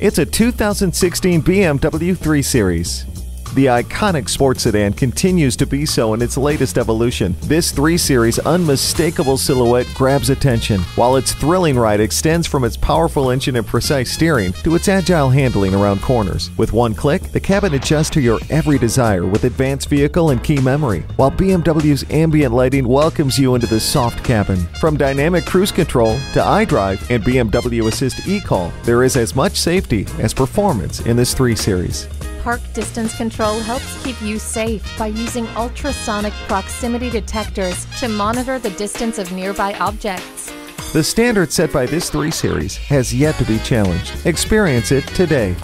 It's a 2016 BMW 3 Series. The iconic sports sedan continues to be so in its latest evolution. This 3 Series unmistakable silhouette grabs attention, while its thrilling ride extends from its powerful engine and precise steering to its agile handling around corners. With one click, the cabin adjusts to your every desire with advanced vehicle and key memory, while BMW's ambient lighting welcomes you into the soft cabin. From dynamic cruise control to iDrive and BMW Assist eCall, there is as much safety as performance in this 3 Series. Park distance control helps keep you safe by using ultrasonic proximity detectors to monitor the distance of nearby objects. The standard set by this 3 Series has yet to be challenged. Experience it today.